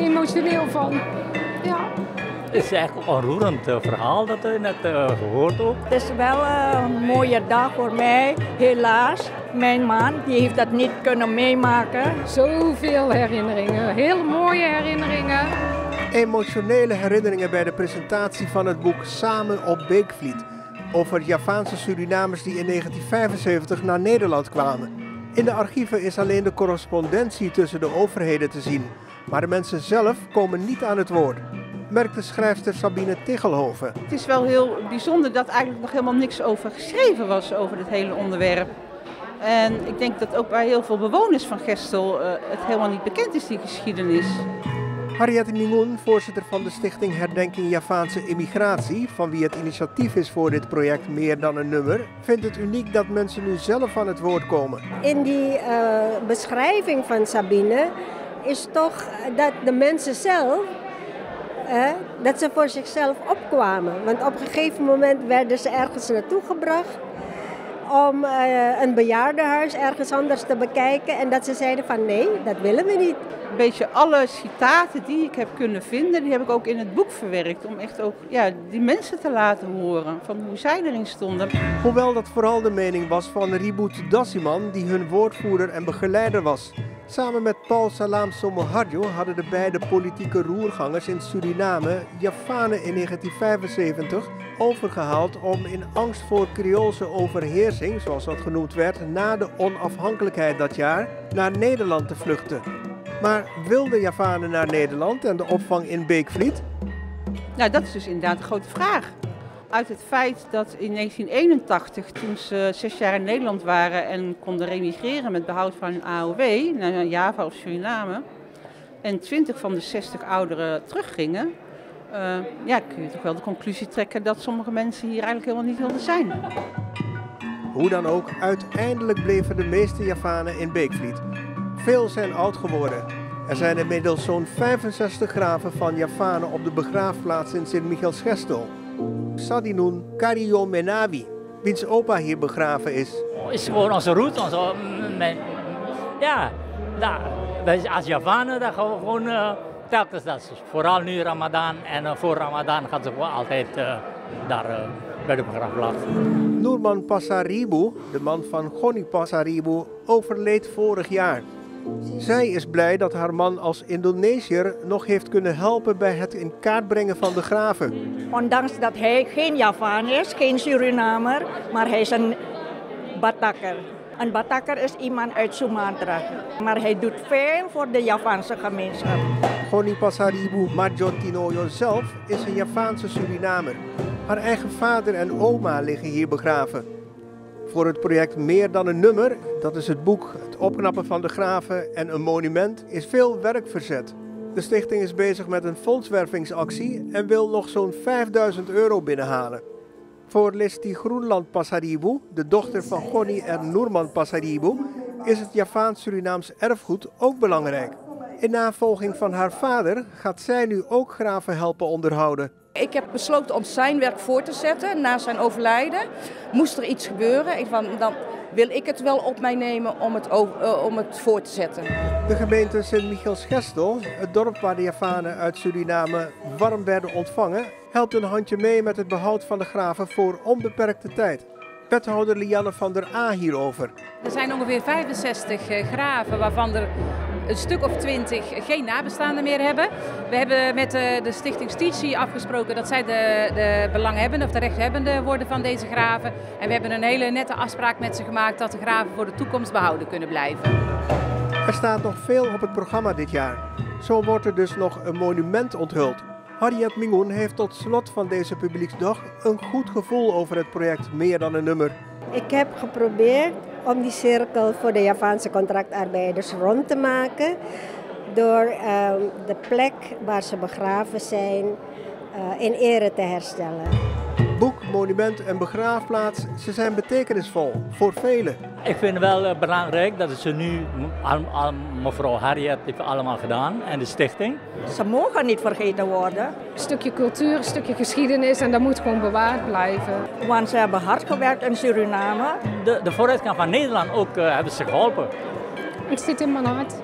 emotioneel van. Ja. Het is echt een onroerend eh, verhaal dat we net uh, gehoord ook. Het is wel uh, een mooie dag voor mij, helaas. Mijn man die heeft dat niet kunnen meemaken. Zoveel herinneringen, heel mooie herinneringen. Emotionele herinneringen bij de presentatie van het boek Samen op Beekvliet. Over Javaanse Surinamers die in 1975 naar Nederland kwamen. In de archieven is alleen de correspondentie tussen de overheden te zien. Maar de mensen zelf komen niet aan het woord merkte schrijfster Sabine Tichelhoven. Het is wel heel bijzonder dat eigenlijk nog helemaal niks over geschreven was over dit hele onderwerp. En ik denk dat ook bij heel veel bewoners van Gestel uh, het helemaal niet bekend is, die geschiedenis. Harriet Mingoen, voorzitter van de stichting Herdenking Javaanse Immigratie, van wie het initiatief is voor dit project Meer dan een nummer, vindt het uniek dat mensen nu zelf aan het woord komen. In die uh, beschrijving van Sabine is toch dat de mensen zelf dat ze voor zichzelf opkwamen. Want op een gegeven moment werden ze ergens naartoe gebracht om uh, een bejaardenhuis ergens anders te bekijken. En dat ze zeiden van nee, dat willen we niet. Een beetje alle citaten die ik heb kunnen vinden, die heb ik ook in het boek verwerkt. Om echt ook ja, die mensen te laten horen van hoe zij erin stonden. Hoewel dat vooral de mening was van Riboet Dassiman, die hun woordvoerder en begeleider was. Samen met Paul Salam Somoharjo hadden de beide politieke roergangers in Suriname Javanen in 1975 overgehaald om in angst voor Creoolse overheersing, zoals dat genoemd werd, na de onafhankelijkheid dat jaar, naar Nederland te vluchten. Maar wilden Javanen naar Nederland en de opvang in Beekvliet? Nou, dat is dus inderdaad een grote vraag uit het feit dat in 1981, toen ze zes jaar in Nederland waren en konden remigreren met behoud van hun AOW naar Java of Suriname, en 20 van de 60 ouderen teruggingen, uh, ja, kun je toch wel de conclusie trekken dat sommige mensen hier eigenlijk helemaal niet wilden zijn. Hoe dan ook, uiteindelijk bleven de meeste Javanen in Beekvliet. Veel zijn oud geworden. Er zijn inmiddels zo'n 65 graven van Javanen op de begraafplaats in Sint-Michiels-Gestel. Sadinun Kario Menawi, wiens opa hier begraven is. Is gewoon onze route. Onze, mijn, ja, daar, als Javanen daar gaan we gewoon uh, telkens, dat vooral nu Ramadan en uh, voor Ramadan gaan ze gewoon altijd uh, daar bij de begraafplaats. Noorman Passaribu, de man van Goni Passaribu, overleed vorig jaar. Zij is blij dat haar man als Indonesiër nog heeft kunnen helpen bij het in kaart brengen van de graven. Ondanks dat hij geen Javaan is, geen Surinamer, maar hij is een Batakker. Een Batakker is iemand uit Sumatra. Maar hij doet veel voor de Javaanse gemeenschap. Goni Pasaribu Marjotinoyo zelf is een Javaanse Surinamer. Haar eigen vader en oma liggen hier begraven. Voor het project Meer dan een nummer, dat is het boek, het opknappen van de graven en een monument, is veel werk verzet. De stichting is bezig met een fondswervingsactie en wil nog zo'n 5000 euro binnenhalen. Voor Listi Groenland Passaribu, de dochter van Goni en Noorman Passaribu, is het Javaans-Surinaams erfgoed ook belangrijk. In navolging van haar vader gaat zij nu ook graven helpen onderhouden. Ik heb besloten om zijn werk voor te zetten na zijn overlijden. Moest er iets gebeuren, van, dan wil ik het wel op mij nemen om het, uh, om het voor te zetten. De gemeente Sint-Michiels-Gestel, het dorp waar de Javanen uit Suriname warm werden ontvangen, helpt een handje mee met het behoud van de graven voor onbeperkte tijd. Wethouder Lianne van der A hierover. Er zijn ongeveer 65 eh, graven waarvan er een stuk of twintig geen nabestaanden meer hebben. We hebben met de, de stichting Stici afgesproken dat zij de, de belanghebbende of de rechthebbende worden van deze graven. En we hebben een hele nette afspraak met ze gemaakt dat de graven voor de toekomst behouden kunnen blijven. Er staat nog veel op het programma dit jaar. Zo wordt er dus nog een monument onthuld. Harriet Mingoen heeft tot slot van deze publieksdag een goed gevoel over het project Meer dan een nummer. Ik heb geprobeerd om die cirkel voor de Javaanse contractarbeiders rond te maken. Door uh, de plek waar ze begraven zijn uh, in ere te herstellen boek, monument en begraafplaats, ze zijn betekenisvol voor velen. Ik vind het wel uh, belangrijk dat ze nu, mevrouw Harriet heeft allemaal gedaan en de stichting. Ze mogen niet vergeten worden. Een stukje cultuur, een stukje geschiedenis en dat moet gewoon bewaard blijven. Want ze hebben hard gewerkt in Suriname. De, de vooruitgang van Nederland ook uh, hebben ze geholpen. Het zit in mijn hart.